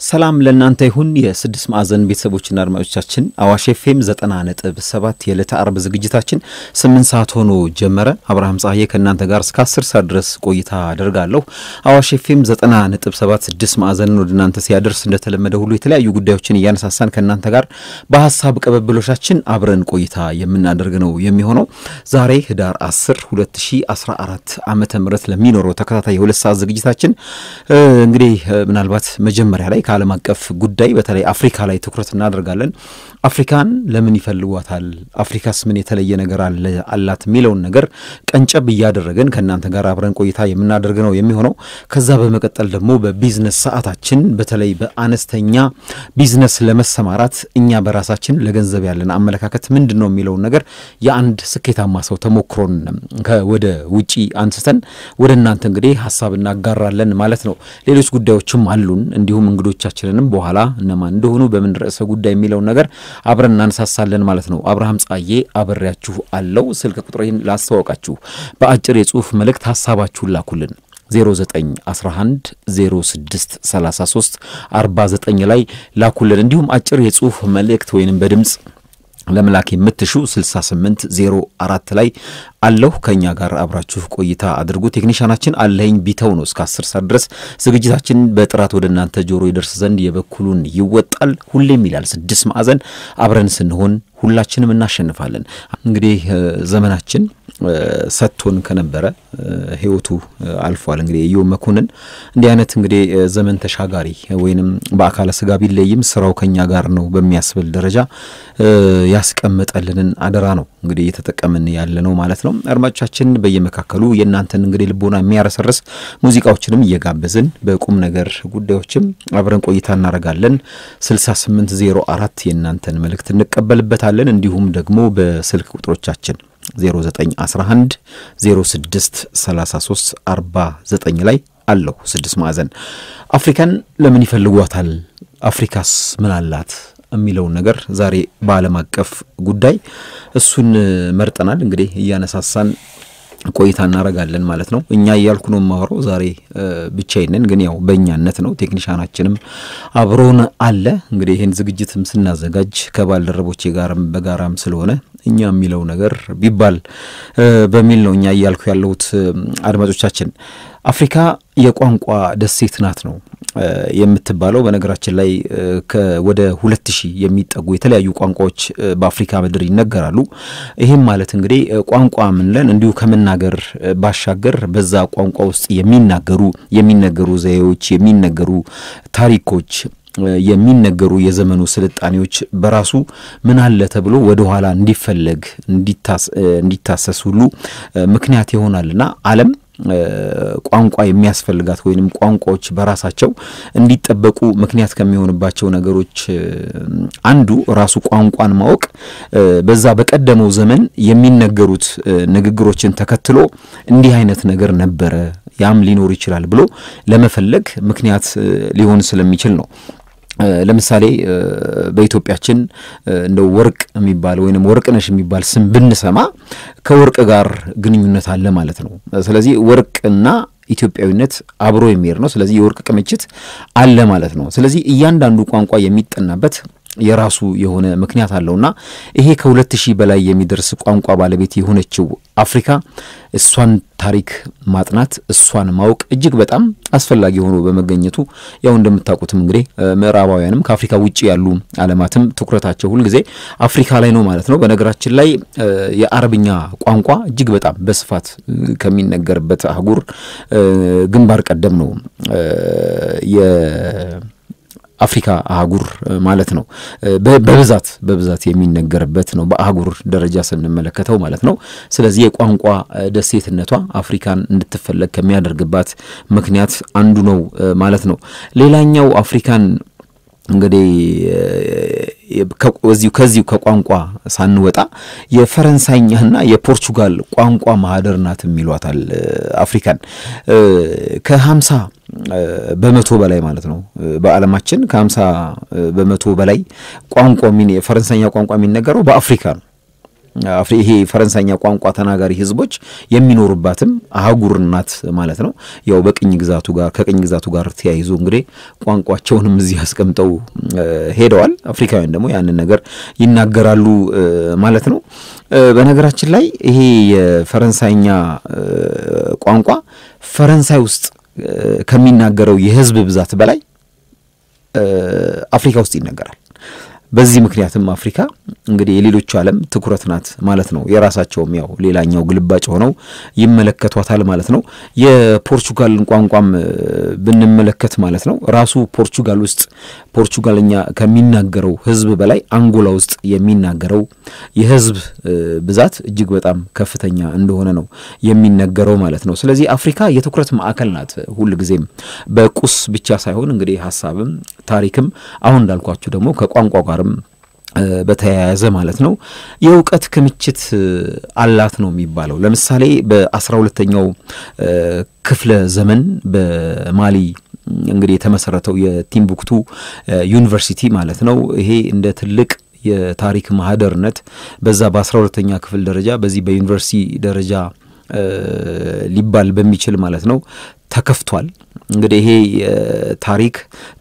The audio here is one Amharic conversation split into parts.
ሰላም ለእናንተ ይሁን። የስድስት ማዕዘን ቤተሰቦችና አድማጮቻችን አዋሽ ኤፍኤም ዘጠና ነጥብ ሰባት የዕለተ አርብ ዝግጅታችን ስምንት ሰዓት ሆኖ ጀመረ። አብርሃም ፀሐዬ ከእናንተ ጋር እስከ አስር ሰዓት ድረስ ቆይታ አደርጋለሁ። አዋሽ ኤፍኤም ዘጠና ነጥብ ሰባት ስድስት ማዕዘንን ወደ እናንተ ሲያደርስ እንደተለመደ ሁሉ የተለያዩ ጉዳዮችን እያነሳሳን ከእናንተ ጋር በሀሳብ ቅብብሎቻችን አብረን ቆይታ የምናደርግ ነው የሚሆነው። ዛሬ ህዳር 10 2014 ዓመተ ምህረት ለሚኖረው ተከታታይ የሁለት ሰዓት ዝግጅታችን እንግዲህ ምናልባት መጀመሪያ ላይ ከዓለም አቀፍ ጉዳይ በተለይ አፍሪካ ላይ ትኩረት እናደርጋለን። አፍሪካን ለምን ይፈልጓታል? አፍሪካስ ምን የተለየ ነገር አለ አላት የሚለውን ነገር ቀንጨብ እያደረግን ከእናንተ ጋር አብረን ቆይታ የምናደርግ ነው የሚሆነው። ከዛ በመቀጠል ደግሞ በቢዝነስ ሰዓታችን በተለይ በአነስተኛ ቢዝነስ ለመሰማራት እኛ በራሳችን ለገንዘብ ያለን አመለካከት ምንድን ነው የሚለውን ነገር የአንድ ስኬታማ ሰው ተሞክሮን ወደ ውጪ አንስተን ወደ እናንተ እንግዲህ ሀሳብ እናጋራለን ማለት ነው። ሌሎች ጉዳዮችም አሉን እንዲሁም እንግዶቻችንንም በኋላ እነማን እንደሆኑ በምን ርዕሰ ጉዳይ የሚለውን ነገር አብረን እናነሳሳለን ማለት ነው። አብርሃም ጻዬ አብሬያችሁ አለው። ስልክ ቁጥሬን ላስተዋወቃችሁ። በአጭር የጽሁፍ መልእክት ሀሳባችሁን ላኩልን 0911 06 33 49 ላይ ላኩልን። እንዲሁም አጭር የጽሁፍ መልእክት ወይንም በድምፅ ለመላክ የምትሹ 68 04 ላይ አለሁ ከኛ ጋር አብራችሁ ቆይታ አድርጉ። ቴክኒሻናችን አለኝ ቢተው ነው። እስከ 10 ሰዓት ድረስ ዝግጅታችን በጥራት ወደ እናንተ ጆሮ ይደርስ ዘንድ የበኩሉን ይወጣል። ሁሌም ይላል ስድስት ማዕዘን አብረን ስንሆን ሁላችንም እናሸንፋለን። እንግዲህ ዘመናችን ሰጥቶን ከነበረ ህይወቱ አልፏል። እንግዲህ ኢዮብ መኮንን እንዲህ አይነት እንግዲህ ዘመን ተሻጋሪ ወይንም በአካለ ስጋ ቢለይም ስራው ከኛ ጋር ነው በሚያስብል ደረጃ ያስቀመጠልንን አደራ ነው እንግዲህ እየተጠቀምን ያለ ነው ማለት ነው። አድማጮቻችን በየመካከሉ የእናንተን እንግዲህ ልቦና የሚያረሰርስ ሙዚቃዎችንም እየጋበዝን በቁም ነገር ጉዳዮችም አብረን ቆይታ እናደርጋለን። 6804 የእናንተን መልእክት እንቀበልበታለን። እንዲሁም ደግሞ በስልክ ቁጥሮቻችን 0911 06 33 49 ላይ አለው ስድስት ማዕዘን አፍሪካን ለምን ይፈልጓታል? አፍሪካስ ምን አላት የሚለውን ነገር ዛሬ በዓለም አቀፍ ጉዳይ እሱን መርጠናል። እንግዲህ እያነሳሳን ቆይታ እናደርጋለን ማለት ነው። እኛ እያልኩ ነው የማወራው ዛሬ ብቻዬን ግን ያው በእኛነት ነው። ቴክኒሻናችንም አብሮን አለ። እንግዲህ ይህን ዝግጅትም ስናዘጋጅ ከባልደረቦቼ ጋርም በጋራም ስለሆነ እኛ የሚለው ነገር ቢባል በሚል ነው እኛ እያልኩ ያለሁት። አድማጮቻችን አፍሪካ የቋንቋ ደሴት ናት ነው የምትባለው። በነገራችን ላይ ወደ ሁለት ሺህ የሚጠጉ የተለያዩ ቋንቋዎች በአፍሪካ ምድር ይነገራሉ። ይህም ማለት እንግዲህ ቋንቋ ምንለን እንዲሁ ከመናገር ባሻገር በዛ ቋንቋ ውስጥ የሚናገሩ የሚነገሩ ዘዬዎች፣ የሚነገሩ ታሪኮች የሚነገሩ የዘመኑ ስልጣኔዎች በራሱ ምን አለ ተብሎ ወደ ኋላ እንዲፈለግ እንዲታሰስ ሁሉ ምክንያት ይሆናልና ዓለም ቋንቋ የሚያስፈልጋት ወይንም ቋንቋዎች በራሳቸው እንዲጠበቁ ምክንያት ከሚሆንባቸው ነገሮች አንዱ ራሱ ቋንቋን ማወቅ በዛ በቀደመው ዘመን የሚነገሩት ንግግሮችን ተከትሎ እንዲህ አይነት ነገር ነበረ፣ ያም ሊኖር ይችላል ብሎ ለመፈለግ ምክንያት ሊሆን ስለሚችል ነው። ለምሳሌ በኢትዮጵያችን እንደ ወርቅ የሚባል ወይንም ወርቅነሽ የሚባል ስም ብንሰማ ከወርቅ ጋር ግንኙነት አለ ማለት ነው። ስለዚህ ወርቅና ኢትዮጵያዊነት አብሮ የሚሄድ ነው። ስለዚህ የወርቅ ክምችት አለ ማለት ነው። ስለዚህ እያንዳንዱ ቋንቋ የሚጠናበት የራሱ የሆነ ምክንያት አለውና ይሄ ከሁለት ሺህ በላይ የሚደርስ ቋንቋ ባለቤት የሆነችው አፍሪካ እሷን ታሪክ ማጥናት እሷን ማወቅ እጅግ በጣም አስፈላጊ ሆኖ በመገኘቱ ያው እንደምታውቁትም እንግዲህ ምዕራባውያንም ከአፍሪካ ውጭ ያሉ ዓለማትም ትኩረታቸው ሁልጊዜ አፍሪካ ላይ ነው ማለት ነው። በነገራችን ላይ የአረብኛ ቋንቋ እጅግ በጣም በስፋት ከሚነገርበት አህጉር ግንባር ቀደም ነው። አፍሪካ አህጉር ማለት ነው። በብዛት በብዛት የሚነገርበት ነው በአህጉር ደረጃ ስንመለከተው ማለት ነው። ስለዚህ የቋንቋ ደሴትነቷ አፍሪካን እንድትፈለግ ከሚያደርግባት ምክንያት አንዱ ነው ማለት ነው። ሌላኛው አፍሪካን እንግዲህ ከዚሁ ከቋንቋ ሳንወጣ የፈረንሳይኛና የፖርቹጋል ቋንቋ ማህደር ናት የሚሏታል አፍሪካን ከሀምሳ በመቶ በላይ ማለት ነው። በዓለማችን ከሀምሳ በመቶ በላይ ቋንቋ የፈረንሳይኛ ቋንቋ የሚነገረው በአፍሪካ ነው። ይሄ ፈረንሳይኛ ቋንቋ ተናጋሪ ህዝቦች የሚኖሩባትም አህጉር ናት ማለት ነው። ያው በቅኝ ግዛቱ ጋር ከቅኝ ግዛቱ ጋር ተያይዞ እንግዲህ ቋንቋቸውንም እዚህ አስቀምጠው ሄደዋል። አፍሪካውያን ደግሞ ያንን ነገር ይናገራሉ ማለት ነው። በነገራችን ላይ ይሄ የፈረንሳይኛ ቋንቋ ፈረንሳይ ውስጥ ከሚናገረው የህዝብ ብዛት በላይ አፍሪካ ውስጥ ይነገራል። በዚህ ምክንያትም አፍሪካ እንግዲህ የሌሎቹ ዓለም ትኩረት ናት ማለት ነው። የራሳቸውም ያው ሌላኛው ግልባጭ ሆነው ይመለከቷታል ማለት ነው። የፖርቹጋልን ቋንቋም ብንመለከት ማለት ነው ራሱ ፖርቹጋል ውስጥ ፖርቹጋልኛ ከሚናገረው ህዝብ በላይ አንጎላ ውስጥ የሚናገረው የህዝብ ብዛት እጅግ በጣም ከፍተኛ እንደሆነ ነው የሚነገረው ማለት ነው። ስለዚህ አፍሪካ የትኩረት ማዕከል ናት ሁልጊዜም በቁስ ብቻ ሳይሆን እንግዲህ ሀሳብም ታሪክም አሁን እንዳልኳችሁ ደግሞ ከቋንቋ ጋርም በተያያዘ ማለት ነው የእውቀት ክምችት አላት ነው የሚባለው። ለምሳሌ በአስራ ሁለተኛው ክፍለ ዘመን በማሊ እንግዲህ የተመሰረተው የቲምቡክቱ ዩኒቨርሲቲ ማለት ነው ይሄ እንደ ትልቅ የታሪክ ማህደርነት በዛ በአስራ ሁለተኛ ክፍል ደረጃ በዚህ በዩኒቨርሲቲ ደረጃ ሊባል በሚችል ማለት ነው ተከፍቷል። እንግዲህ ይሄ ታሪክ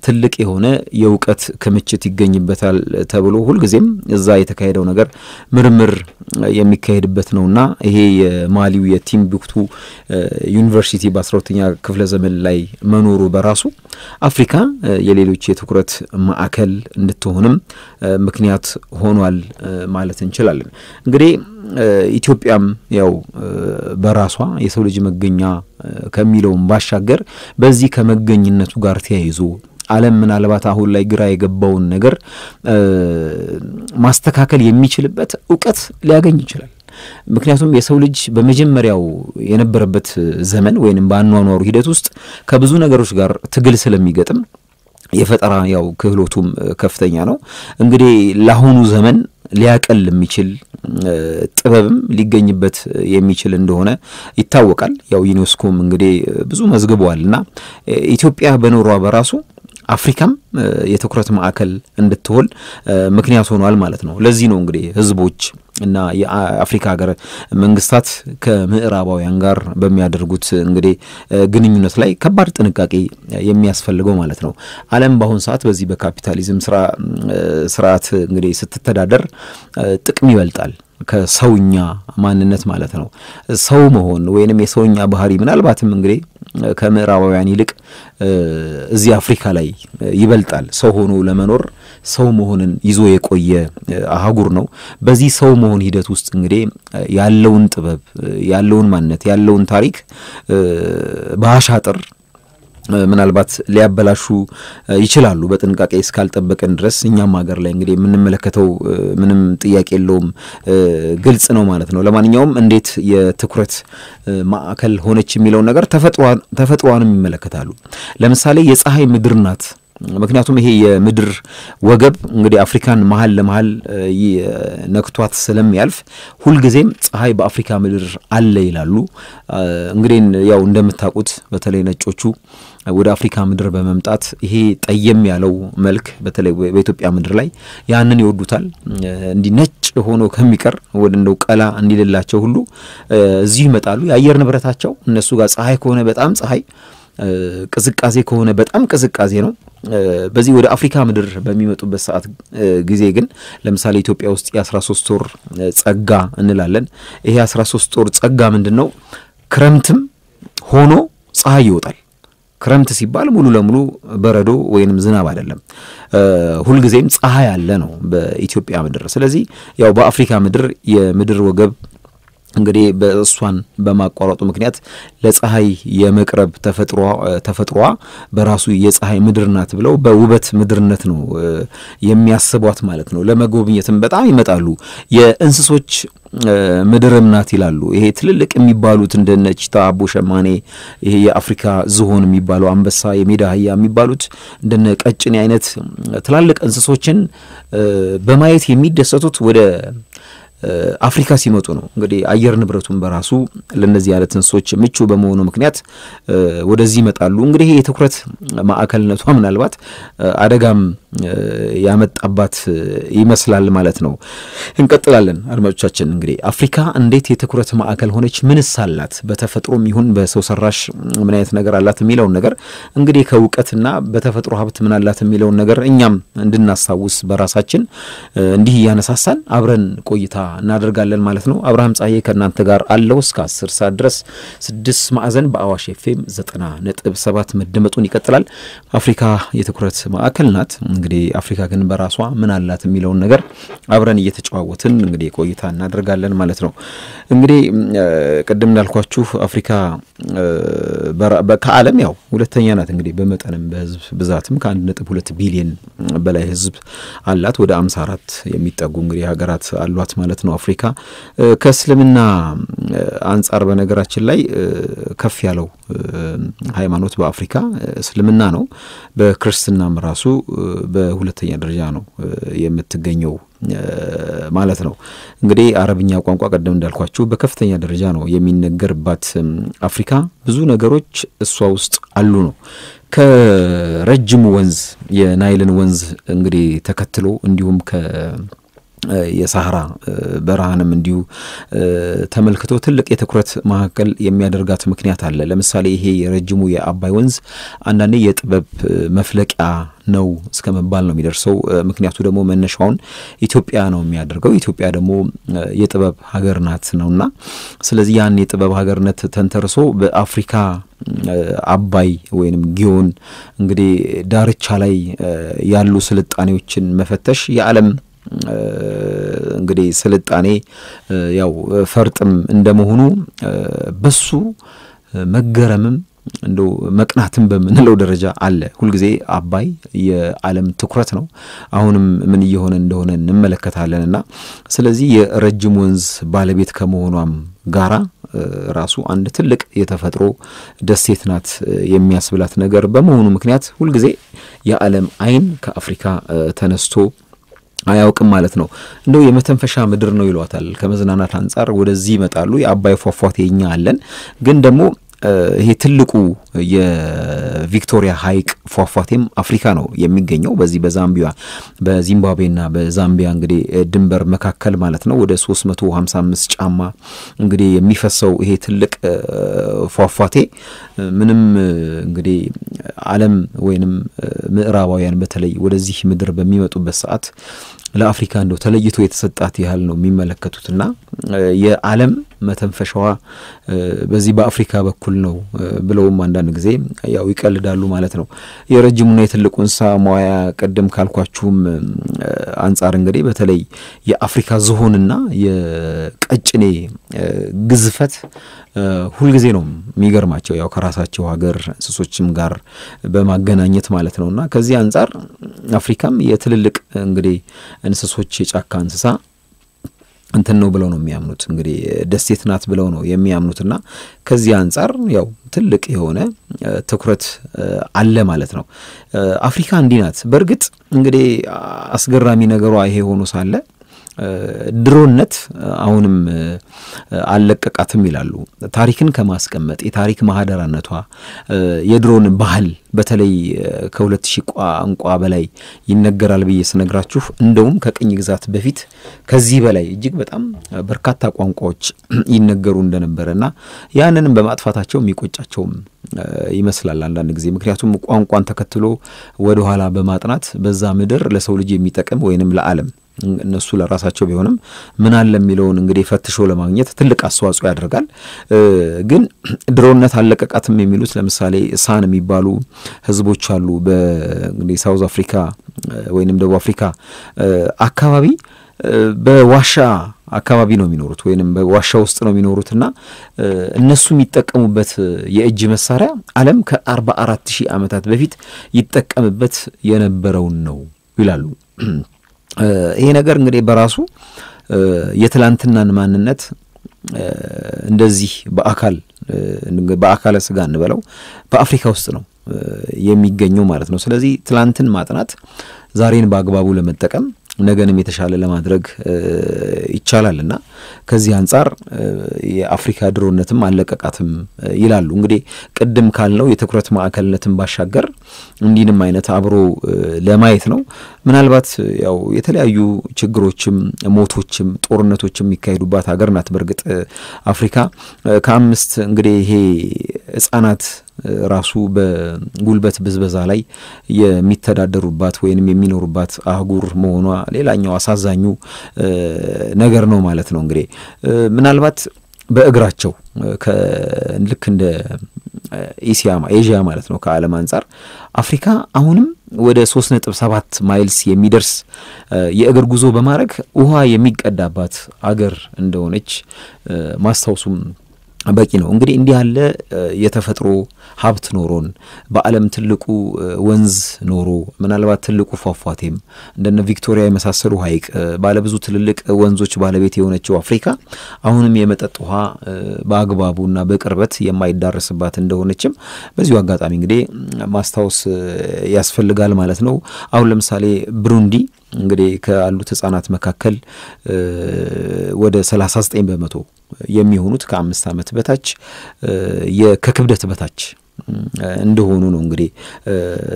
ትልቅ የሆነ የእውቀት ክምችት ይገኝበታል ተብሎ ሁልጊዜም እዛ የተካሄደው ነገር ምርምር የሚካሄድበት ነውና ይሄ የማሊው የቲምቡክቱ ዩኒቨርሲቲ በአስራ ሁለተኛ ክፍለ ዘመን ላይ መኖሩ በራሱ አፍሪካ የሌሎች የትኩረት ማዕከል እንድትሆንም ምክንያት ሆኗል ማለት እንችላለን። እንግዲህ ኢትዮጵያም ያው በራሷ የሰው ልጅ መገኛ ከሚለውም ባሻገር በዚህ ከመገኝነቱ ጋር ተያይዞ ዓለም ምናልባት አሁን ላይ ግራ የገባውን ነገር ማስተካከል የሚችልበት እውቀት ሊያገኝ ይችላል። ምክንያቱም የሰው ልጅ በመጀመሪያው የነበረበት ዘመን ወይንም በአኗኗሩ ሂደት ውስጥ ከብዙ ነገሮች ጋር ትግል ስለሚገጥም የፈጠራ ያው ክህሎቱም ከፍተኛ ነው። እንግዲህ ለአሁኑ ዘመን ሊያቀል የሚችል ጥበብም ሊገኝበት የሚችል እንደሆነ ይታወቃል። ያው ዩኔስኮም እንግዲህ ብዙ መዝግበዋል እና ኢትዮጵያ በኖሯ በራሱ አፍሪካም የትኩረት ማዕከል እንድትሆን ምክንያት ሆኗል ማለት ነው። ለዚህ ነው እንግዲህ ህዝቦች እና የአፍሪካ ሀገር መንግስታት ከምዕራባውያን ጋር በሚያደርጉት እንግዲህ ግንኙነት ላይ ከባድ ጥንቃቄ የሚያስፈልገው ማለት ነው። ዓለም በአሁኑ ሰዓት በዚህ በካፒታሊዝም ስርዓት እንግዲህ ስትተዳደር ጥቅም ይበልጣል ከሰውኛ ማንነት ማለት ነው። ሰው መሆን ወይንም የሰውኛ ባህሪ ምናልባትም እንግዲህ ከምዕራባውያን ይልቅ እዚህ አፍሪካ ላይ ይበልጣል። ሰው ሆኖ ለመኖር ሰው መሆንን ይዞ የቆየ አህጉር ነው። በዚህ ሰው መሆን ሂደት ውስጥ እንግዲህ ያለውን ጥበብ፣ ያለውን ማንነት፣ ያለውን ታሪክ በአሻጥር ምናልባት ሊያበላሹ ይችላሉ በጥንቃቄ እስካልጠበቅን ድረስ። እኛም ሀገር ላይ እንግዲህ የምንመለከተው ምንም ጥያቄ የለውም፣ ግልጽ ነው ማለት ነው። ለማንኛውም እንዴት የትኩረት ማዕከል ሆነች የሚለውን ነገር ተፈጥሯንም ይመለከታሉ። ለምሳሌ የፀሐይ ምድር ናት። ምክንያቱም ይሄ የምድር ወገብ እንግዲህ አፍሪካን መሀል ለመሀል ነክቷት ስለሚያልፍ ሁልጊዜም ፀሐይ በአፍሪካ ምድር አለ ይላሉ። እንግዲህ ያው እንደምታውቁት በተለይ ነጮቹ ወደ አፍሪካ ምድር በመምጣት ይሄ ጠየም ያለው መልክ በተለይ በኢትዮጵያ ምድር ላይ ያንን ይወዱታል። እንዲህ ነጭ ሆኖ ከሚቀር ወደ እንደው ቀላ እንዲልላቸው ሁሉ እዚሁ ይመጣሉ። የአየር ንብረታቸው እነሱ ጋር ፀሐይ ከሆነ በጣም ፀሐይ ቅዝቃዜ ከሆነ በጣም ቅዝቃዜ ነው። በዚህ ወደ አፍሪካ ምድር በሚመጡበት ሰዓት ጊዜ ግን ለምሳሌ ኢትዮጵያ ውስጥ የ13 ወር ጸጋ እንላለን። ይሄ 13 ወር ጸጋ ምንድን ነው? ክረምትም ሆኖ ፀሐይ ይወጣል። ክረምት ሲባል ሙሉ ለሙሉ በረዶ ወይንም ዝናብ አይደለም። ሁልጊዜም ፀሐይ አለ ነው በኢትዮጵያ ምድር። ስለዚህ ያው በአፍሪካ ምድር የምድር ወገብ እንግዲህ በእሷን በማቋረጡ ምክንያት ለፀሐይ የመቅረብ ተፈጥሯ በራሱ የፀሐይ ምድር ናት ብለው በውበት ምድርነት ነው የሚያስቧት ማለት ነው። ለመጎብኘትም በጣም ይመጣሉ። የእንስሶች ምድርም ናት ይላሉ። ይሄ ትልልቅ የሚባሉት እንደነ ቺታ፣ አቦ ሸማኔ፣ ይሄ የአፍሪካ ዝሆን የሚባለው አንበሳ፣ የሜዳ አህያ የሚባሉት እንደነ ቀጭኔ አይነት ትላልቅ እንስሶችን በማየት የሚደሰቱት ወደ አፍሪካ ሲመጡ ነው። እንግዲህ አየር ንብረቱን በራሱ ለእነዚህ አይነት እንስሶች ምቹ በመሆኑ ምክንያት ወደዚህ ይመጣሉ። እንግዲህ የትኩረት ማዕከልነቷ ምናልባት አደጋም ያመጣባት ይመስላል ማለት ነው። እንቀጥላለን አድማጮቻችን። እንግዲህ አፍሪካ እንዴት የትኩረት ማዕከል ሆነች? ምንስ አላት? በተፈጥሮም ይሁን በሰው ሰራሽ ምን አይነት ነገር አላት የሚለውን ነገር እንግዲህ ከእውቀትና በተፈጥሮ ሀብት ምን አላት የሚለውን ነገር እኛም እንድናስታውስ በራሳችን እንዲህ እያነሳሳን አብረን ቆይታ እናደርጋለን ማለት ነው። አብርሃም ጻዬ ከእናንተ ጋር አለው እስከ አስር ሰዓት ድረስ ስድስት ማዕዘን በአዋሽ ኤፍኤም ዘጠና ነጥብ ሰባት መደመጡን ይቀጥላል። አፍሪካ የትኩረት ማዕከል ናት። እንግዲህ አፍሪካ ግን በራሷ ምን አላት የሚለውን ነገር አብረን እየተጨዋወትን እንግዲህ ቆይታ እናደርጋለን ማለት ነው። እንግዲህ ቅድም እንዳልኳችሁ አፍሪካ ከዓለም ያው ሁለተኛ ናት። እንግዲህ በመጠንም በህዝብ ብዛትም ከአንድ ነጥብ ሁለት ቢሊየን በላይ ህዝብ አላት። ወደ አምሳ አራት የሚጠጉ እንግዲህ ሀገራት አሏት ማለት ነው አፍሪካ ከእስልምና አንጻር በነገራችን ላይ ከፍ ያለው ሃይማኖት በአፍሪካ እስልምና ነው። በክርስትናም ራሱ በሁለተኛ ደረጃ ነው የምትገኘው ማለት ነው። እንግዲህ አረብኛ ቋንቋ ቀደም እንዳልኳችሁ በከፍተኛ ደረጃ ነው የሚነገርባት አፍሪካ። ብዙ ነገሮች እሷ ውስጥ አሉ ነው ከረጅሙ ወንዝ የናይልን ወንዝ እንግዲህ ተከትሎ እንዲሁም ከ የሳህራ በረሃንም እንዲሁ ተመልክቶ ትልቅ የትኩረት ማዕከል የሚያደርጋት ምክንያት አለ። ለምሳሌ ይሄ የረጅሙ የአባይ ወንዝ አንዳንዴ የጥበብ መፍለቂያ ነው እስከ መባል ነው የሚደርሰው። ምክንያቱ ደግሞ መነሻውን ኢትዮጵያ ነው የሚያደርገው። ኢትዮጵያ ደግሞ የጥበብ ሀገር ናት ነውና ስለዚህ ያን የጥበብ ሀገርነት ተንተርሶ በአፍሪካ አባይ ወይንም ጊዮን እንግዲህ ዳርቻ ላይ ያሉ ስልጣኔዎችን መፈተሽ የዓለም እንግዲህ ስልጣኔ ያው ፈርጥም እንደመሆኑ በሱ መገረምም እንደው መቅናትም በምንለው ደረጃ አለ። ሁልጊዜ አባይ የዓለም ትኩረት ነው። አሁንም ምን እየሆነ እንደሆነ እንመለከታለን እና ስለዚህ የረጅም ወንዝ ባለቤት ከመሆኗም ጋራ ራሱ አንድ ትልቅ የተፈጥሮ ደሴት ናት የሚያስብላት ነገር በመሆኑ ምክንያት ሁልጊዜ የዓለም ዓይን ከአፍሪካ ተነስቶ አያውቅም ማለት ነው። እንደው የመተንፈሻ ምድር ነው ይሏታል። ከመዝናናት አንጻር ወደዚህ ይመጣሉ። የአባይ ፏፏቴ እኛ አለን፣ ግን ደግሞ ይሄ ትልቁ የቪክቶሪያ ሐይቅ ፏፏቴም አፍሪካ ነው የሚገኘው በዚህ በዛምቢያ በዚምባብዌና በዛምቢያ እንግዲህ ድንበር መካከል ማለት ነው። ወደ 355 ጫማ እንግዲህ የሚፈሰው ይሄ ትልቅ ፏፏቴ ምንም እንግዲህ ዓለም ወይንም ምዕራባውያን በተለይ ወደዚህ ምድር በሚመጡበት ሰዓት ለአፍሪካ እንደው ተለይቶ የተሰጣት ያህል ነው የሚመለከቱትና የዓለም መተንፈሻዋ በዚህ በአፍሪካ በኩል ነው ብለውም አንዳንድ ጊዜ ያው ይቀልዳሉ ማለት ነው። የረጅሙና የትልቁ እንስሳ መዋያ ቅድም ካልኳችሁም አንጻር እንግዲህ በተለይ የአፍሪካ ዝሆንና የቀጭኔ ግዝፈት ሁልጊዜ ነው የሚገርማቸው ያው ከራሳቸው ሀገር እንስሶችም ጋር በማገናኘት ማለት ነው እና ከዚህ አንጻር አፍሪካም የትልልቅ እንግዲህ እንስሶች የጫካ እንስሳ እንትን ነው ብለው ነው የሚያምኑት እንግዲህ ደሴት ናት ብለው ነው የሚያምኑትና ከዚህ አንጻር ያው ትልቅ የሆነ ትኩረት አለ ማለት ነው። አፍሪካ እንዲህ ናት። በእርግጥ እንግዲህ አስገራሚ ነገሯ ይሄ ሆኖ ሳለ ድሮነት አሁንም አልለቀቃትም ይላሉ። ታሪክን ከማስቀመጥ የታሪክ ማህደራነቷ የድሮን ባህል በተለይ ከሁለት ሺህ ቋንቋ በላይ ይነገራል ብዬ ስነግራችሁ እንደውም ከቅኝ ግዛት በፊት ከዚህ በላይ እጅግ በጣም በርካታ ቋንቋዎች ይነገሩ እንደነበረ እና ያንንም በማጥፋታቸው የሚቆጫቸውም ይመስላል አንዳንድ ጊዜ። ምክንያቱም ቋንቋን ተከትሎ ወደኋላ በማጥናት በዛ ምድር ለሰው ልጅ የሚጠቅም ወይንም ለዓለም እነሱ ለራሳቸው ቢሆንም ምን አለ የሚለውን እንግዲህ ፈትሾ ለማግኘት ትልቅ አስተዋጽኦ ያደርጋል። ግን ድሮነት አለቀቃትም የሚሉት ለምሳሌ ሳን የሚባሉ ህዝቦች አሉ። በእንግዲህ ሳውዝ አፍሪካ ወይንም ደቡብ አፍሪካ አካባቢ በዋሻ አካባቢ ነው የሚኖሩት ወይንም በዋሻ ውስጥ ነው የሚኖሩት እና እነሱ የሚጠቀሙበት የእጅ መሳሪያ ዓለም ከአርባ አራት ሺህ ዓመታት በፊት ይጠቀምበት የነበረውን ነው ይላሉ። ይሄ ነገር እንግዲህ በራሱ የትላንትናን ማንነት እንደዚህ በአካል በአካለ ስጋ እንበለው በአፍሪካ ውስጥ ነው የሚገኘው ማለት ነው። ስለዚህ ትላንትን ማጥናት ዛሬን በአግባቡ ለመጠቀም ነገንም የተሻለ ለማድረግ ይቻላል እና ከዚህ አንጻር የአፍሪካ ድሮነትም አለቀቃትም ይላሉ። እንግዲህ ቅድም ካልነው የትኩረት ማዕከልነትን ባሻገር እንዲህንም አይነት አብሮ ለማየት ነው። ምናልባት ያው የተለያዩ ችግሮችም፣ ሞቶችም፣ ጦርነቶችም የሚካሄዱባት ሀገር ናት። በእርግጥ አፍሪካ ከአምስት እንግዲህ ይሄ ህጻናት ራሱ በጉልበት ብዝበዛ ላይ የሚተዳደሩባት ወይንም የሚኖሩባት አህጉር መሆኗ ሌላኛው አሳዛኙ ነገር ነው ማለት ነው። እንግዲህ ምናልባት በእግራቸው ልክ እንደ ኤሲያ ኤዥያ ማለት ነው ከዓለም አንጻር አፍሪካ አሁንም ወደ ሶስት ነጥብ ሰባት miles የሚደርስ የእግር ጉዞ በማድረግ ውሃ የሚቀዳባት አገር እንደሆነች ማስታወሱም በቂ ነው። እንግዲህ እንዲህ ያለ የተፈጥሮ ሀብት ኖሮን በዓለም ትልቁ ወንዝ ኖሮ ምናልባት ትልቁ ፏፏቴም እንደነ ቪክቶሪያ የመሳሰሉ ሐይቅ ባለብዙ ትልልቅ ወንዞች ባለቤት የሆነችው አፍሪካ አሁንም የመጠጥ ውሃ በአግባቡና በቅርበት የማይዳረስባት እንደሆነችም በዚሁ አጋጣሚ እንግዲህ ማስታወስ ያስፈልጋል ማለት ነው። አሁን ለምሳሌ ብሩንዲ እንግዲህ ካሉት ህጻናት መካከል ወደ 39 በመቶ የሚሆኑት ከአምስት ዓመት በታች ከክብደት በታች እንደሆኑ ነው እንግዲህ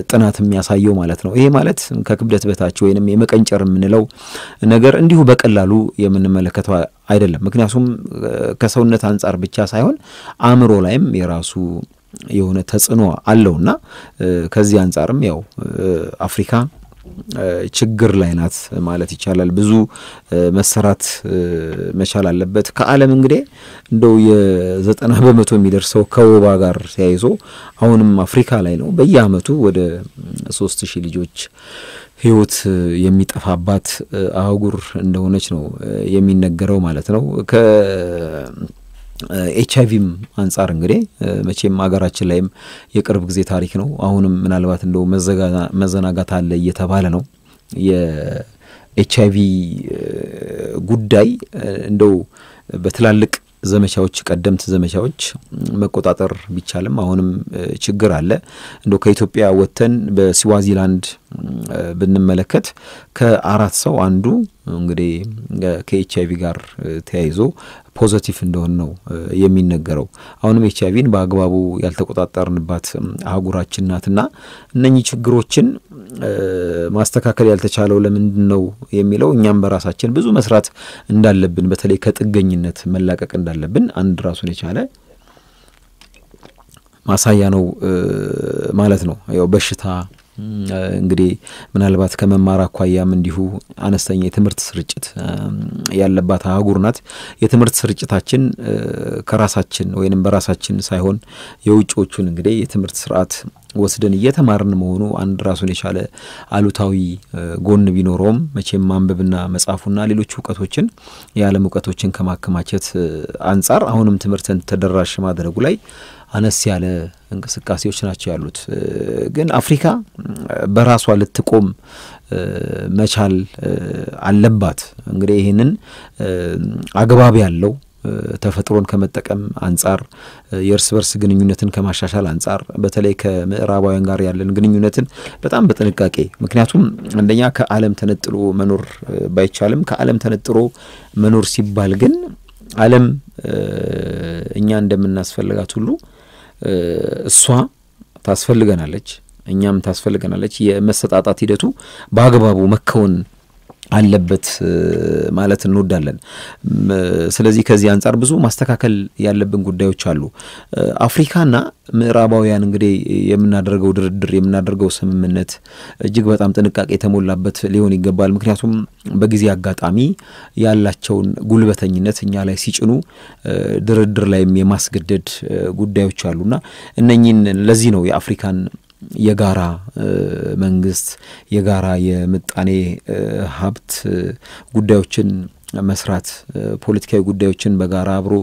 ጥናት የሚያሳየው ማለት ነው። ይሄ ማለት ከክብደት በታች ወይንም የመቀንጨር የምንለው ነገር እንዲሁ በቀላሉ የምንመለከተው አይደለም። ምክንያቱም ከሰውነት አንጻር ብቻ ሳይሆን አእምሮ ላይም የራሱ የሆነ ተጽዕኖ አለውና ከዚህ አንጻርም ያው አፍሪካ ችግር ላይ ናት ማለት ይቻላል። ብዙ መሰራት መቻል አለበት። ከዓለም እንግዲህ እንደው የዘጠና በመቶ የሚደርሰው ከወባ ጋር ተያይዞ አሁንም አፍሪካ ላይ ነው። በየአመቱ ወደ ሶስት ሺህ ልጆች ህይወት የሚጠፋባት አህጉር እንደሆነች ነው የሚነገረው ማለት ነው። ኤች አይቪም አንጻር እንግዲህ መቼም ሀገራችን ላይም የቅርብ ጊዜ ታሪክ ነው። አሁንም ምናልባት እንደው መዘናጋት አለ እየተባለ ነው። የኤች አይቪ ጉዳይ እንደው በትላልቅ ዘመቻዎች ቀደምት ዘመቻዎች መቆጣጠር ቢቻልም አሁንም ችግር አለ። እንደው ከኢትዮጵያ ወጥተን በስዋዚላንድ ብንመለከት ከአራት ሰው አንዱ እንግዲህ ከኤች አይቪ ጋር ተያይዞ positive እንደሆን ነው የሚነገረው። አሁንም ኤች አይቪን በአግባቡ ያልተቆጣጠርንባት አህጉራችን ናትና እነኚህ ችግሮችን ማስተካከል ያልተቻለው ለምንድን ነው የሚለው እኛም በራሳችን ብዙ መስራት እንዳለብን፣ በተለይ ከጥገኝነት መላቀቅ እንዳለብን አንድ ራሱን የቻለ ማሳያ ነው ማለት ነው። ያው በሽታ እንግዲህ ምናልባት ከመማር አኳያም እንዲሁ አነስተኛ የትምህርት ስርጭት ያለባት አህጉር ናት። የትምህርት ስርጭታችን ከራሳችን ወይንም በራሳችን ሳይሆን የውጭዎቹን እንግዲህ የትምህርት ስርዓት ወስደን እየተማርን መሆኑ አንድ ራሱን የቻለ አሉታዊ ጎን ቢኖረውም መቼም ማንበብና መጻፉና ሌሎች እውቀቶችን የዓለም እውቀቶችን ከማከማቸት አንጻር አሁንም ትምህርትን ተደራሽ ማድረጉ ላይ አነስ ያለ እንቅስቃሴዎች ናቸው ያሉት። ግን አፍሪካ በራሷ ልትቆም መቻል አለባት። እንግዲህ ይህንን አግባብ ያለው ተፈጥሮን ከመጠቀም አንጻር የእርስ በርስ ግንኙነትን ከማሻሻል አንጻር በተለይ ከምዕራባውያን ጋር ያለን ግንኙነትን በጣም በጥንቃቄ ምክንያቱም አንደኛ ከዓለም ተነጥሎ መኖር ባይቻልም ከዓለም ተነጥሎ መኖር ሲባል ግን ዓለም እኛ እንደምናስፈልጋት ሁሉ እሷ ታስፈልገናለች፣ እኛም ታስፈልገናለች። የመሰጣጣት ሂደቱ በአግባቡ መከወን አለበት ማለት እንወዳለን። ስለዚህ ከዚህ አንጻር ብዙ ማስተካከል ያለብን ጉዳዮች አሉ። አፍሪካና ምዕራባውያን እንግዲህ የምናደርገው ድርድር የምናደርገው ስምምነት እጅግ በጣም ጥንቃቄ የተሞላበት ሊሆን ይገባል። ምክንያቱም በጊዜ አጋጣሚ ያላቸውን ጉልበተኝነት እኛ ላይ ሲጭኑ ድርድር ላይም የማስገደድ ጉዳዮች አሉና እነኚህን ለዚህ ነው የአፍሪካን የጋራ መንግስት የጋራ የምጣኔ ሀብት ጉዳዮችን መስራት ፖለቲካዊ ጉዳዮችን በጋራ አብሮ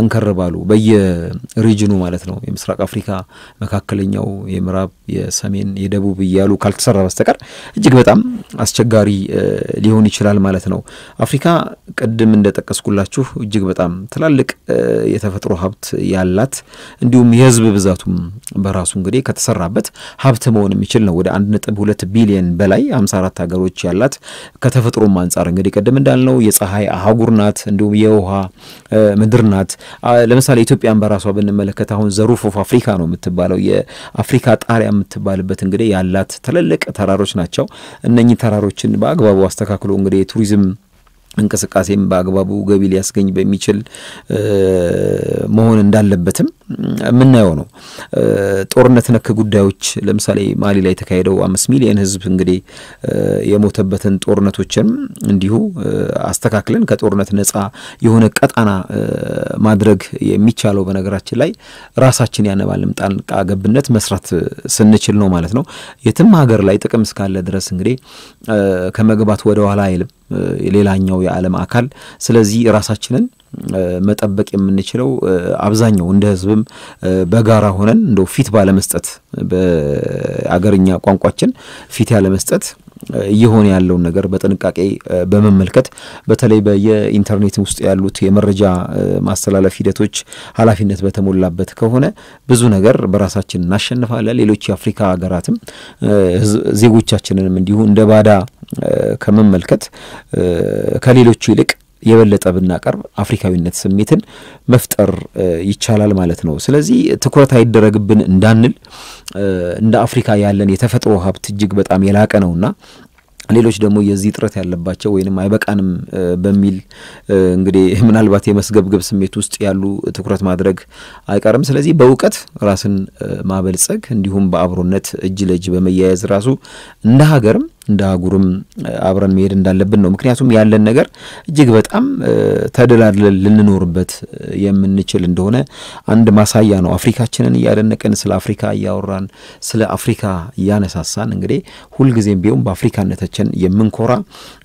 ጠንከር ባሉ በየሪጅኑ ማለት ነው የምስራቅ አፍሪካ፣ መካከለኛው፣ የምዕራብ፣ የሰሜን የደቡብ እያሉ ካልተሰራ በስተቀር እጅግ በጣም አስቸጋሪ ሊሆን ይችላል ማለት ነው። አፍሪካ ቅድም እንደጠቀስኩላችሁ እጅግ በጣም ትላልቅ የተፈጥሮ ሀብት ያላት እንዲሁም የህዝብ ብዛቱም በራሱ እንግዲህ ከተሰራበት ሀብት መሆን የሚችል ነው። ወደ አንድ ነጥብ ሁለት ቢሊየን በላይ ሃምሳ አራት ሀገሮች ያላት ከተፈጥሮም አንጻር እንግዲህ ቅድም እንዳልነው የፀሐይ አህጉር ናት፣ እንዲሁም የውሃ ምድር ናት። ለምሳሌ ኢትዮጵያን በራሷ ብንመለከት አሁን the roof of Africa ነው የምትባለው የአፍሪካ ጣሪያ የምትባልበት እንግዲህ ያላት ትልልቅ ተራሮች ናቸው። እነኚህ ተራሮችን በአግባቡ አስተካክሎ እንግዲህ የቱሪዝም እንቅስቃሴም በአግባቡ ገቢ ሊያስገኝ በሚችል መሆን እንዳለበትም የምናየው ነው። ጦርነት ነክ ጉዳዮች ለምሳሌ ማሊ ላይ የተካሄደው አምስት ሚሊየን ሕዝብ እንግዲህ የሞተበትን ጦርነቶችንም እንዲሁ አስተካክለን ከጦርነት ነጻ የሆነ ቀጣና ማድረግ የሚቻለው በነገራችን ላይ ራሳችን ያነባልም ጣልቃ ገብነት መስራት ስንችል ነው ማለት ነው። የትም ሀገር ላይ ጥቅም እስካለ ድረስ እንግዲህ ከመግባት ወደ ኋላ አይልም ሌላኛው የዓለም አካል። ስለዚህ ራሳችንን መጠበቅ የምንችለው አብዛኛው እንደ ህዝብም በጋራ ሆነን እንደው ፊት ባለመስጠት በአገርኛ ቋንቋችን ፊት ያለመስጠት እየሆነ ያለውን ነገር በጥንቃቄ በመመልከት በተለይ በየኢንተርኔት ውስጥ ያሉት የመረጃ ማስተላለፍ ሂደቶች ኃላፊነት በተሞላበት ከሆነ ብዙ ነገር በራሳችን እናሸንፋለን። ሌሎች የአፍሪካ ሀገራትም ዜጎቻችንንም እንዲሁ እንደ ባዳ ከመመልከት ከሌሎቹ ይልቅ የበለጠ ብናቀርብ አፍሪካዊነት ስሜትን መፍጠር ይቻላል ማለት ነው። ስለዚህ ትኩረት አይደረግብን እንዳንል እንደ አፍሪካ ያለን የተፈጥሮ ሀብት እጅግ በጣም የላቀ ነውና ሌሎች ደግሞ የዚህ ጥረት ያለባቸው ወይንም አይበቃንም በሚል እንግዲህ ምናልባት የመስገብገብ ስሜት ውስጥ ያሉ ትኩረት ማድረግ አይቀርም። ስለዚህ በእውቀት ራስን ማበልጸግ እንዲሁም በአብሮነት እጅ ለእጅ በመያያዝ ራሱ እንደ ሀገርም እንደ አህጉርም አብረን መሄድ እንዳለብን ነው። ምክንያቱም ያለን ነገር እጅግ በጣም ተደላድለን ልንኖርበት የምንችል እንደሆነ አንድ ማሳያ ነው። አፍሪካችንን እያደነቅን ስለ አፍሪካ እያወራን ስለ አፍሪካ እያነሳሳን እንግዲህ ሁልጊዜም ቢሆን በአፍሪካነታችን የምንኮራ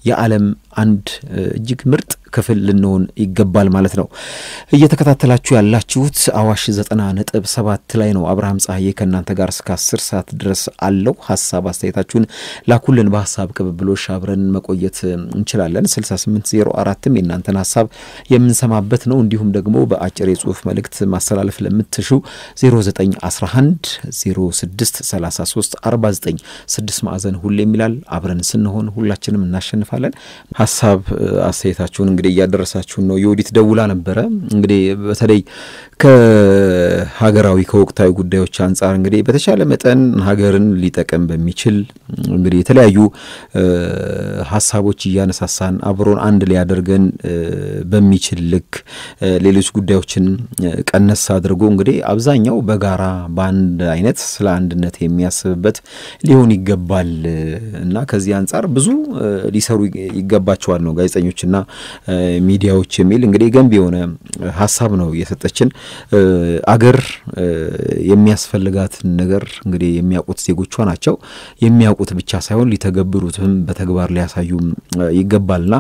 የዓለም አንድ እጅግ ምርጥ ክፍል ልንሆን ይገባል ማለት ነው። እየተከታተላችሁ ያላችሁት አዋሽ ዘጠና ነጥብ ሰባት ላይ ነው። አብርሃም ፀሐዬ ከእናንተ ጋር እስከ አስር ሰዓት ድረስ አለው። ሀሳብ አስተያየታችሁን ላኩልን። በሀሳብ ቅብብሎሽ አብረን መቆየት እንችላለን። 6804ም የእናንተን ሀሳብ የምንሰማበት ነው። እንዲሁም ደግሞ በአጭር የጽሁፍ መልእክት ማስተላለፍ ለምትሹ 0911 06 33 49 ስድስት ማዕዘን ሁሌም ይላል። አብረን ስንሆን ሁላችንም እናሸንፋለን። ሀሳብ አስተያየታችሁን እንግዲህ እያደረሳችሁን ነው። የወዲት ደውላ ነበረ እንግዲህ በተለይ ከሀገራዊ ከወቅታዊ ጉዳዮች አንጻር እንግዲህ በተቻለ መጠን ሀገርን ሊጠቅም በሚችል እንግዲህ የተለያዩ ሀሳቦች እያነሳሳን አብሮን አንድ ሊያደርገን በሚችል ልክ ሌሎች ጉዳዮችን ቀነስ አድርጎ እንግዲህ አብዛኛው በጋራ በአንድ አይነት ስለ አንድነት የሚያስብበት ሊሆን ይገባል እና ከዚህ አንጻር ብዙ ሊሰሩ ይገባቸዋል ነው ጋዜጠኞችና ሚዲያዎች የሚል እንግዲህ ገንቢ የሆነ ሀሳብ ነው የሰጠችን። አገር የሚያስፈልጋትን ነገር እንግዲህ የሚያውቁት ዜጎቿ ናቸው። የሚያውቁት ብቻ ሳይሆን ሊተገብሩትም በተግባር ሊያሳዩም ይገባልና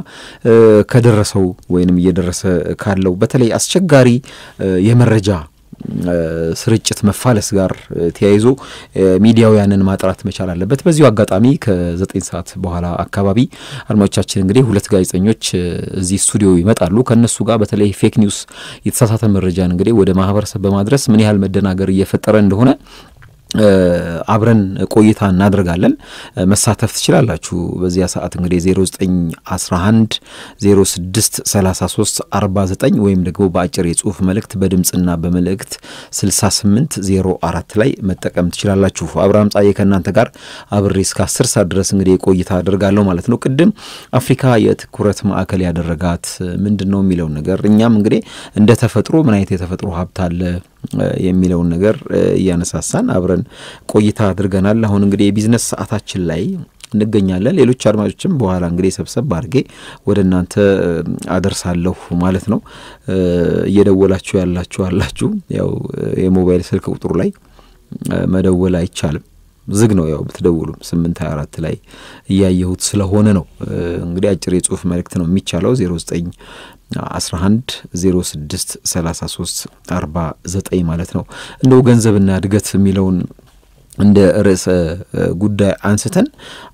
ከደረሰው ወይንም እየደረሰ ካለው በተለይ አስቸጋሪ የመረጃ ስርጭት መፋለስ ጋር ተያይዞ ሚዲያው ያንን ማጥራት መቻል አለበት። በዚሁ አጋጣሚ ከዘጠኝ ሰዓት በኋላ አካባቢ አድማጮቻችን እንግዲህ ሁለት ጋዜጠኞች እዚህ ስቱዲዮ ይመጣሉ። ከእነሱ ጋር በተለይ fake news የተሳሳተ መረጃን እንግዲህ ወደ ማህበረሰብ በማድረስ ምን ያህል መደናገር እየፈጠረ እንደሆነ አብረን ቆይታ እናደርጋለን። መሳተፍ ትችላላችሁ። በዚያ ሰዓት እንግዲህ 0911 06 33 49 ወይም ደግሞ በአጭር የጽሁፍ መልእክት በድምፅና በመልእክት 68 04 ላይ መጠቀም ትችላላችሁ። አብርሃም ጻዬ ከእናንተ ጋር አብሬ እስከ 10 ሰዓት ድረስ እንግዲህ ቆይታ አደርጋለሁ ማለት ነው። ቅድም አፍሪካ የትኩረት ማዕከል ያደረጋት ምንድን ነው የሚለውን ነገር እኛም እንግዲህ እንደ ተፈጥሮ ምን አይነት የተፈጥሮ ሀብት አለ የሚለውን ነገር እያነሳሳን አብረን ቆይታ አድርገናል። አሁን እንግዲህ የቢዝነስ ሰዓታችን ላይ እንገኛለን። ሌሎች አድማጮችም በኋላ እንግዲህ ሰብሰብ አድርጌ ወደ እናንተ አደርሳለሁ ማለት ነው። እየደወላችሁ ያላችሁ አላችሁ። ያው የሞባይል ስልክ ቁጥሩ ላይ መደወል አይቻልም ዝግ ነው። ያው ብትደውሉም ስምንት ሀያ አራት ላይ እያየሁት ስለሆነ ነው። እንግዲህ አጭር የጽሁፍ መልእክት ነው የሚቻለው ዜሮ ዘጠኝ አስራ አንድ ዜሮ ስድስት ሰላሳ ሶስት አርባ ዘጠኝ ማለት ነው። እንደው ገንዘብና እድገት የሚለውን እንደ ርዕሰ ጉዳይ አንስተን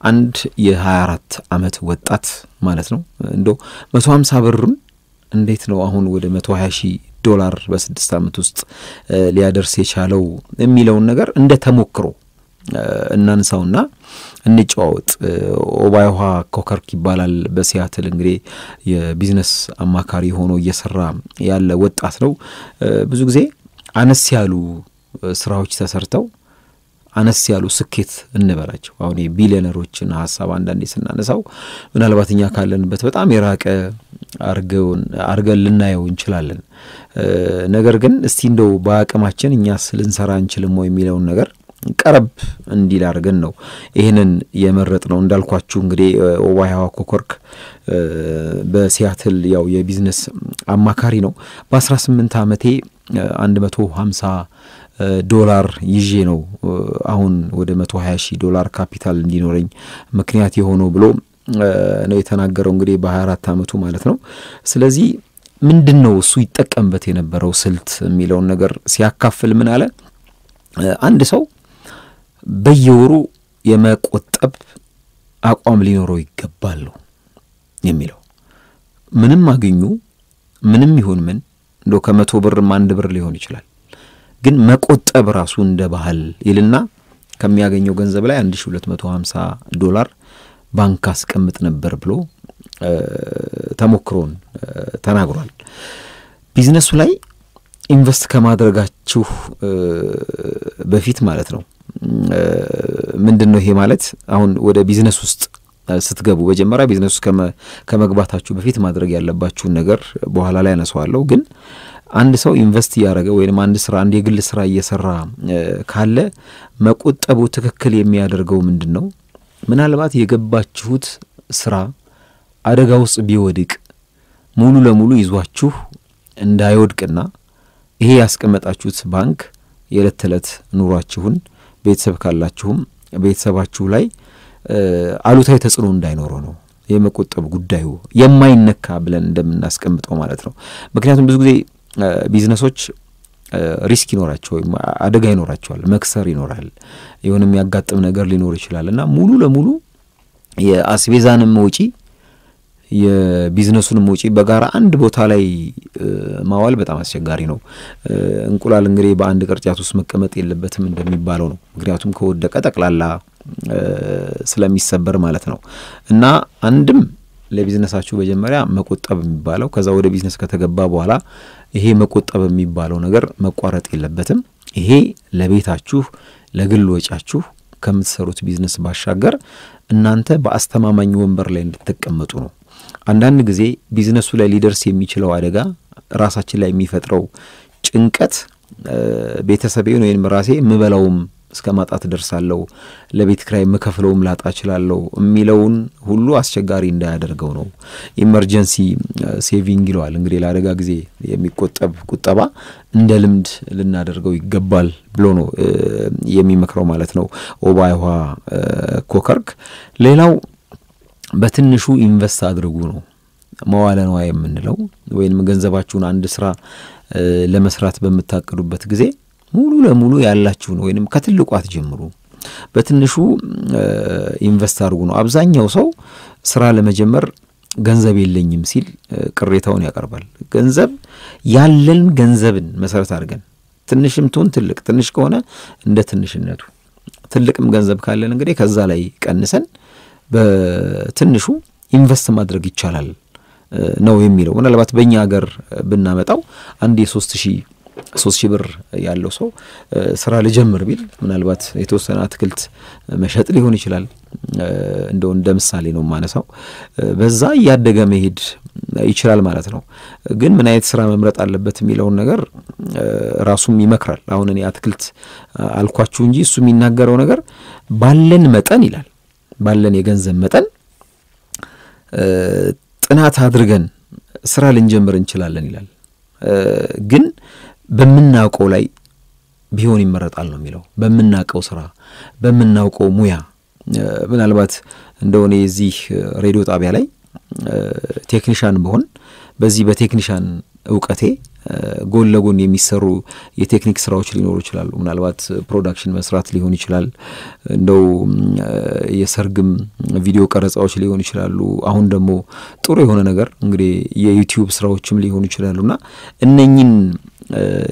አንድ የ24 ዓመት ወጣት ማለት ነው እንደው መቶ ሀምሳ ብሩን እንዴት ነው አሁን ወደ መቶ ሀያ ሺህ ዶላር በስድስት ዓመት ውስጥ ሊያደርስ የቻለው የሚለውን ነገር እንደ ተሞክሮ እናንሳውና እንጨዋወጥ። ኦባይሃ ኮከርክ ይባላል። በሲያትል እንግዲህ የቢዝነስ አማካሪ ሆኖ እየሰራ ያለ ወጣት ነው። ብዙ ጊዜ አነስ ያሉ ስራዎች ተሰርተው አነስ ያሉ ስኬት እንበላቸው አሁን የቢሊዮነሮችን ሀሳብ አንዳንዴ ስናነሳው ምናልባት እኛ ካለንበት በጣም የራቀ አርገን ልናየው እንችላለን። ነገር ግን እስቲ እንደው በአቅማችን እኛስ ልንሰራ አንችልም የሚለውን ነገር ቀረብ እንዲል አድርገን ነው ይህንን የመረጥነው። እንዳልኳችሁ እንግዲህ ኦባይሃ ኮከርክ በሲያትል ያው የቢዝነስ አማካሪ ነው። በአስራ ስምንት ዓመቴ አንድ መቶ ሀምሳ ዶላር ይዤ ነው አሁን ወደ መቶ ሀያ ሺህ ዶላር ካፒታል እንዲኖረኝ ምክንያት የሆነው ብሎ ነው የተናገረው። እንግዲህ በሀያ አራት ዓመቱ ማለት ነው። ስለዚህ ምንድን ነው እሱ ይጠቀምበት የነበረው ስልት የሚለውን ነገር ሲያካፍል ምን አለ? አንድ ሰው በየወሩ የመቆጠብ አቋም ሊኖረው ይገባል የሚለው ምንም አገኙ ምንም ይሁን ምን እንደ ከመቶ ብርም አንድ ብር ሊሆን ይችላል ግን መቆጠብ ራሱ እንደ ባህል ይልና ከሚያገኘው ገንዘብ ላይ 1250 ዶላር ባንክ አስቀምጥ ነበር ብሎ ተሞክሮውን ተናግሯል። ቢዝነሱ ላይ invest ከማድረጋችሁ በፊት ማለት ነው። ምንድን ነው ይሄ ማለት? አሁን ወደ ቢዝነስ ውስጥ ስትገቡ መጀመሪያ ቢዝነስ ውስጥ ከመግባታችሁ በፊት ማድረግ ያለባችሁን ነገር በኋላ ላይ አነሳዋለሁ ግን አንድ ሰው invest እያደረገ ወይም አንድ ስራ አንድ የግል ስራ እየሰራ ካለ መቆጠቡ ትክክል የሚያደርገው ምንድን ነው? ምናልባት የገባችሁት ስራ አደጋ ውስጥ ቢወድቅ ሙሉ ለሙሉ ይዟችሁ እንዳይወድቅና ይሄ ያስቀመጣችሁት ባንክ የዕለት ተዕለት ኑሯችሁን ቤተሰብ ካላችሁም ቤተሰባችሁ ላይ አሉታዊ ተጽዕኖ እንዳይኖረው ነው የመቆጠብ ጉዳዩ የማይነካ ብለን እንደምናስቀምጠው ማለት ነው። ምክንያቱም ብዙ ጊዜ ቢዝነሶች risk ይኖራቸው ወይም አደጋ ይኖራቸዋል። መክሰር ይኖራል። የሆነ የሚያጋጥም ነገር ሊኖር ይችላል እና ሙሉ ለሙሉ የአስቤዛንም ወጪ የቢዝነሱንም ወጪ በጋራ አንድ ቦታ ላይ ማዋል በጣም አስቸጋሪ ነው። እንቁላል እንግዲህ በአንድ ቅርጫት ውስጥ መቀመጥ የለበትም እንደሚባለው ነው። ምክንያቱም ከወደቀ ጠቅላላ ስለሚሰበር ማለት ነው እና አንድም ለቢዝነሳችሁ መጀመሪያ መቆጠብ የሚባለው ከዛ ወደ ቢዝነስ ከተገባ በኋላ ይሄ መቆጠብ የሚባለው ነገር መቋረጥ የለበትም። ይሄ ለቤታችሁ ለግል ወጫችሁ ከምትሰሩት ቢዝነስ ባሻገር እናንተ በአስተማማኝ ወንበር ላይ እንድትቀመጡ ነው። አንዳንድ ጊዜ ቢዝነሱ ላይ ሊደርስ የሚችለው አደጋ ራሳችን ላይ የሚፈጥረው ጭንቀት ቤተሰቤን ወይም ራሴ የምበላውም እስከ ማጣት እደርሳለሁ፣ ለቤት ኪራይ የምከፍለውም ላጣ እችላለሁ የሚለውን ሁሉ አስቸጋሪ እንዳያደርገው ነው። emergency saving ይለዋል እንግዲህ ለአደጋ ጊዜ የሚቆጠብ ቁጠባ እንደ ልምድ ልናደርገው ይገባል ብሎ ነው የሚመክረው ማለት ነው ኦባይሃ ኮከርክ። ሌላው በትንሹ invest አድርጉ ነው መዋለ ንዋይ የምንለው ወይም ገንዘባችሁን አንድ ስራ ለመስራት በምታቅዱበት ጊዜ ሙሉ ለሙሉ ያላችሁን ወይንም ከትልቁ አትጀምሩ። በትንሹ ኢንቨስት አድርጉ ነው። አብዛኛው ሰው ስራ ለመጀመር ገንዘብ የለኝም ሲል ቅሬታውን ያቀርባል። ገንዘብ ያለን ገንዘብን መሰረት አድርገን ትንሽም ትሁን ትልቅ፣ ትንሽ ከሆነ እንደ ትንሽነቱ፣ ትልቅም ገንዘብ ካለን እንግዲህ ከዛ ላይ ቀንሰን በትንሹ ኢንቨስት ማድረግ ይቻላል ነው የሚለው። ምናልባት በእኛ ሀገር ብናመጣው አንድ የሶስት ሺህ ሶስት ሺህ ብር ያለው ሰው ስራ ልጀምር ቢል ምናልባት የተወሰነ አትክልት መሸጥ ሊሆን ይችላል። እንደው እንደ ምሳሌ ነው የማነሳው። በዛ እያደገ መሄድ ይችላል ማለት ነው። ግን ምን አይነት ስራ መምረጥ አለበት የሚለውን ነገር ራሱም ይመክራል። አሁን እኔ አትክልት አልኳችሁ እንጂ እሱ የሚናገረው ነገር ባለን መጠን ይላል ባለን የገንዘብ መጠን ጥናት አድርገን ስራ ልንጀምር እንችላለን ይላል። ግን በምናውቀው ላይ ቢሆን ይመረጣል ነው የሚለው። በምናውቀው ስራ፣ በምናውቀው ሙያ ምናልባት እንደሆነ የዚህ ሬዲዮ ጣቢያ ላይ ቴክኒሻን በሆን በዚህ በቴክኒሻን እውቀቴ ጎን ለጎን የሚሰሩ የቴክኒክ ስራዎች ሊኖሩ ይችላሉ። ምናልባት production መስራት ሊሆን ይችላል። እንደው የሰርግም ቪዲዮ ቀረጻዎች ሊሆኑ ይችላሉ። አሁን ደግሞ ጥሩ የሆነ ነገር እንግዲህ የዩቲዩብ ስራዎችም ሊሆኑ ይችላሉ እና እነኝን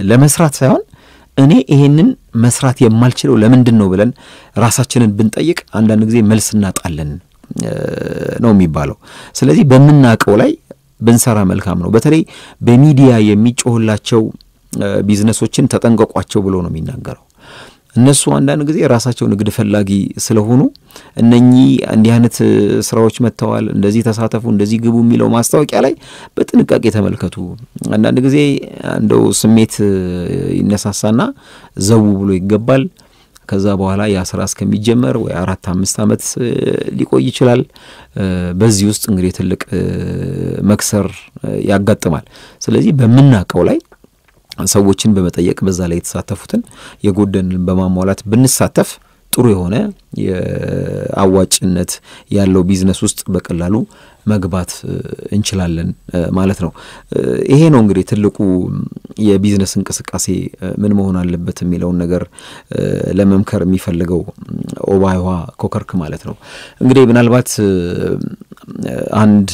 ለመስራት ሳይሆን እኔ ይሄንን መስራት የማልችለው ለምንድን ነው ብለን ራሳችንን ብንጠይቅ አንዳንድ ጊዜ መልስ እናጣለን ነው የሚባለው። ስለዚህ በምናውቀው ላይ ብንሰራ መልካም ነው። በተለይ በሚዲያ የሚጮህላቸው ቢዝነሶችን ተጠንቀቋቸው ብሎ ነው የሚናገረው። እነሱ አንዳንድ ጊዜ የራሳቸው ንግድ ፈላጊ ስለሆኑ እነኚህ እንዲህ አይነት ስራዎች መጥተዋል፣ እንደዚህ ተሳተፉ፣ እንደዚህ ግቡ የሚለው ማስታወቂያ ላይ በጥንቃቄ ተመልከቱ። አንዳንድ ጊዜ እንደው ስሜት ይነሳሳና ዘው ብሎ ይገባል። ከዛ በኋላ ያ ስራ እስከሚጀመር ወይ አራት አምስት ዓመት ሊቆይ ይችላል። በዚህ ውስጥ እንግዲህ ትልቅ መክሰር ያጋጥማል። ስለዚህ በምናውቀው ላይ ሰዎችን በመጠየቅ በዛ ላይ የተሳተፉትን የጎደንን በማሟላት ብንሳተፍ ጥሩ የሆነ የአዋጭነት ያለው ቢዝነስ ውስጥ በቀላሉ መግባት እንችላለን ማለት ነው። ይሄ ነው እንግዲህ ትልቁ የቢዝነስ እንቅስቃሴ ምን መሆን አለበት የሚለውን ነገር ለመምከር የሚፈልገው ኦባይሃ ኮከርክ ማለት ነው። እንግዲህ ምናልባት አንድ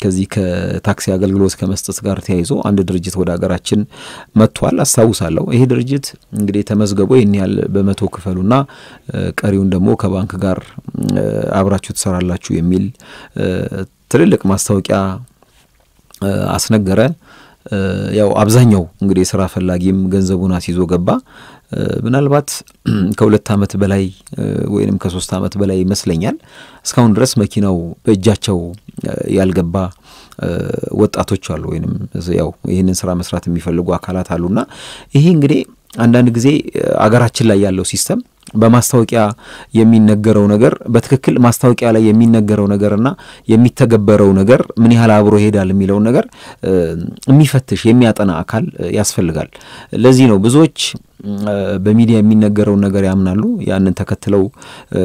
ከዚህ ከታክሲ አገልግሎት ከመስጠት ጋር ተያይዞ አንድ ድርጅት ወደ ሀገራችን መጥቷል አስታውሳለሁ። ይሄ ድርጅት እንግዲህ ተመዝገቦ ይህን ያህል በመቶ ክፈሉና ቀሪውን ደግሞ ከባንክ ጋር አብራችሁ ትሰራላችሁ የሚል ትልልቅ ማስታወቂያ አስነገረ። ያው አብዛኛው እንግዲህ የስራ ፈላጊም ገንዘቡን አስይዞ ገባ። ምናልባት ከሁለት ዓመት በላይ ወይንም ከሶስት ዓመት በላይ ይመስለኛል እስካሁን ድረስ መኪናው በእጃቸው ያልገባ ወጣቶች አሉ፣ ወይንም ያው ይህንን ስራ መስራት የሚፈልጉ አካላት አሉና ይሄ እንግዲህ አንዳንድ ጊዜ አገራችን ላይ ያለው system በማስታወቂያ የሚነገረው ነገር በትክክል ማስታወቂያ ላይ የሚነገረው ነገርና የሚተገበረው ነገር ምን ያህል አብሮ ይሄዳል የሚለውን ነገር የሚፈትሽ የሚያጠና አካል ያስፈልጋል። ለዚህ ነው ብዙዎች በሚዲያ የሚነገረውን ነገር ያምናሉ። ያንን ተከትለው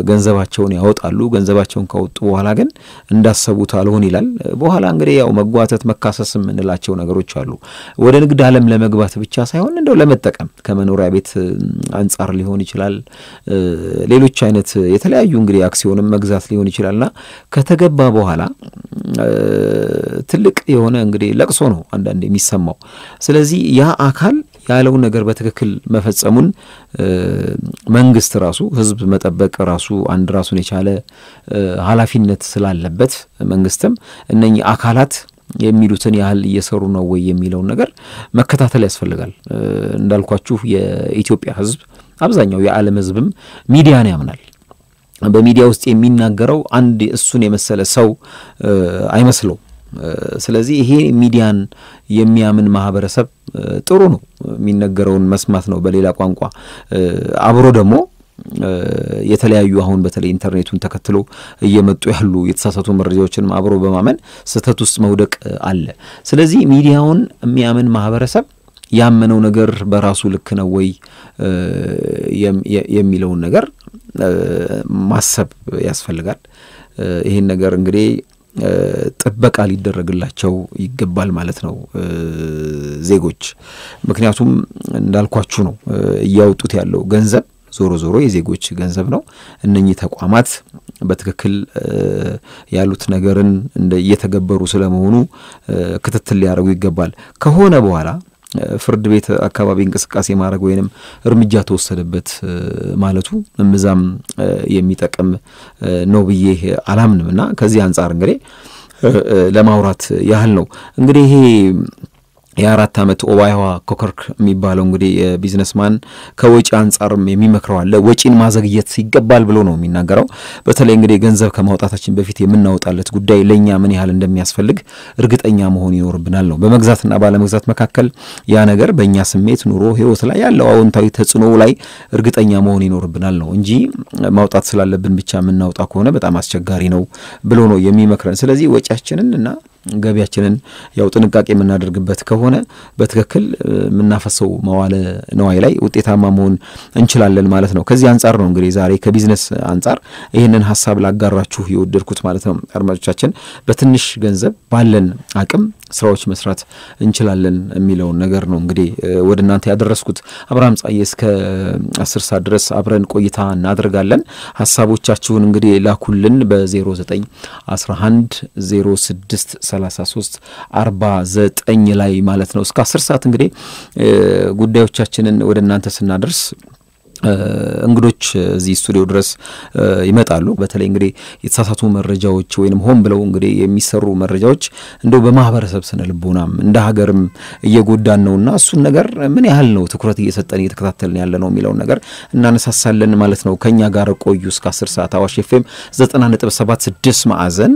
ገንዘባቸውን ያወጣሉ። ገንዘባቸውን ካወጡ በኋላ ግን እንዳሰቡት አልሆን ይላል። በኋላ እንግዲህ ያው መጓተት፣ መካሰስ የምንላቸው ነገሮች አሉ። ወደ ንግድ ዓለም ለመግባት ብቻ ሳይሆን እንደው ለመጠቀም ከመኖሪያ ቤት አንጻር ሊሆን ይችላል። ሌሎች አይነት የተለያዩ እንግዲህ አክሲዮንም መግዛት ሊሆን ይችላልና ከተገባ በኋላ ትልቅ የሆነ እንግዲህ ለቅሶ ነው አንዳንድ የሚሰማው። ስለዚህ ያ አካል ያለውን ነገር በትክክል መፈጸሙን መንግስት ራሱ ሕዝብ መጠበቅ ራሱ አንድ ራሱን የቻለ ኃላፊነት ስላለበት መንግስትም እነኚህ አካላት የሚሉትን ያህል እየሰሩ ነው ወይ የሚለውን ነገር መከታተል ያስፈልጋል። እንዳልኳችሁ የኢትዮጵያ ሕዝብ አብዛኛው የዓለም ሕዝብም ሚዲያን ያምናል። በሚዲያ ውስጥ የሚናገረው አንድ እሱን የመሰለ ሰው አይመስለው። ስለዚህ ይሄ ሚዲያን የሚያምን ማህበረሰብ ጥሩ ነው፣ የሚነገረውን መስማት ነው በሌላ ቋንቋ። አብሮ ደግሞ የተለያዩ አሁን በተለይ ኢንተርኔቱን ተከትሎ እየመጡ ያሉ የተሳሳቱ መረጃዎችንም አብሮ በማመን ስህተት ውስጥ መውደቅ አለ። ስለዚህ ሚዲያውን የሚያምን ማህበረሰብ ያመነው ነገር በራሱ ልክ ነው ወይ የሚለውን ነገር ማሰብ ያስፈልጋል። ይህን ነገር እንግዲህ ጥበቃ ሊደረግላቸው ይገባል ማለት ነው ዜጎች። ምክንያቱም እንዳልኳችሁ ነው እያወጡት ያለው ገንዘብ ዞሮ ዞሮ የዜጎች ገንዘብ ነው። እነኚህ ተቋማት በትክክል ያሉት ነገርን እየተገበሩ ስለመሆኑ ክትትል ሊያደርጉ ይገባል። ከሆነ በኋላ ፍርድ ቤት አካባቢ እንቅስቃሴ ማድረግ ወይንም እርምጃ ተወሰደበት ማለቱ እምብዛም የሚጠቅም ነው ብዬ አላምንም። እና ከዚህ አንጻር እንግዲህ ለማውራት ያህል ነው። እንግዲህ ይሄ የአራት ዓመት ኦባይዋ ኮከርክ የሚባለው እንግዲህ የቢዝነስማን ከወጪ አንጻርም የሚመክረው አለ። ወጪን ማዘግየት ይገባል ብሎ ነው የሚናገረው። በተለይ እንግዲህ ገንዘብ ከማውጣታችን በፊት የምናወጣለት ጉዳይ ለእኛ ምን ያህል እንደሚያስፈልግ እርግጠኛ መሆን ይኖርብናል ነው። በመግዛትና ባለመግዛት መካከል ያ ነገር በእኛ ስሜት፣ ኑሮ፣ ህይወት ላይ ያለው አዎንታዊ ተጽዕኖ ላይ እርግጠኛ መሆን ይኖርብናል ነው እንጂ ማውጣት ስላለብን ብቻ የምናውጣ ከሆነ በጣም አስቸጋሪ ነው ብሎ ነው የሚመክረን። ስለዚህ ወጪያችንን እና ገቢያችንን ያው ጥንቃቄ የምናደርግበት ከሆነ በትክክል የምናፈሰው መዋለ ነዋይ ላይ ውጤታማ መሆን እንችላለን ማለት ነው። ከዚህ አንጻር ነው እንግዲህ ዛሬ ከቢዝነስ አንጻር ይህንን ሀሳብ ላጋራችሁ የወደድኩት ማለት ነው። አድማጮቻችን በትንሽ ገንዘብ ባለን አቅም ስራዎች መስራት እንችላለን የሚለውን ነገር ነው እንግዲህ ወደ እናንተ ያደረስኩት። አብርሃም ጻዬ እስከ አስር ሰዓት ድረስ አብረን ቆይታ እናደርጋለን። ሀሳቦቻችሁን እንግዲህ ላኩልን በ09 11 06 33 49 ላይ ማለት ነው። እስከ አስር ሰዓት እንግዲህ ጉዳዮቻችንን ወደ እናንተ ስናደርስ እንግዶች እዚህ ስቱዲዮ ድረስ ይመጣሉ። በተለይ እንግዲህ የተሳሳቱ መረጃዎች ወይንም ሆን ብለው እንግዲህ የሚሰሩ መረጃዎች እንደው በማህበረሰብ ስነ ልቦናም እንደ ሀገርም እየጎዳን ነውና እሱን ነገር ምን ያህል ነው ትኩረት እየሰጠን እየተከታተልን ያለነው የሚለውን ነገር እናነሳሳለን ማለት ነው። ከኛ ጋር ቆዩ እስከ አስር ሰዓት አዋሽ ኤፍ ኤም ዘጠና ነጥብ ሰባት ስድስት ማዕዘን